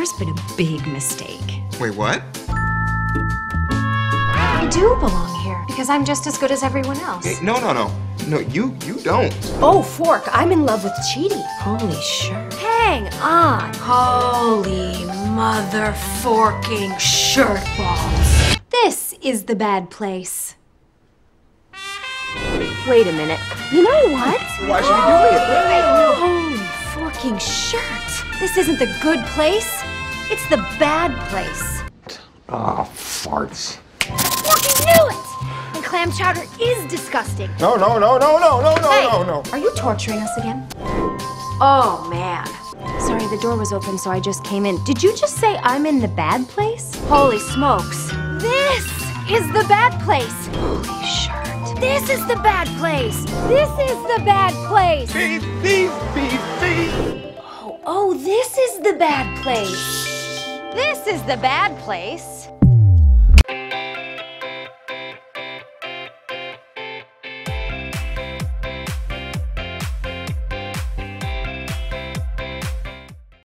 there's been a big mistake. Wait, what? I do belong here because I'm just as good as everyone else. Hey, no, no, no. No, you you don't. Oh, Fork, I'm in love with Chidi. Holy shirt. Hang on. Holy mother forking shirt balls. This is the bad place. Wait a minute. You know what? Why should we do it? Holy forking shirt. This isn't the good place. It's the bad place. Ah, farts. Forking knew it! And clam chowder is disgusting. No, no, no, no, no, no, no, Hey. no, no. Are you torturing us again? Oh, man. Sorry, the door was open, so I just came in. Did you just say I'm in the bad place? Holy smokes. This is the bad place. Holy shirt. This is the bad place. This is the bad place. Beef, beef, beef, beef. Oh, oh, this is the bad place. This is the bad place.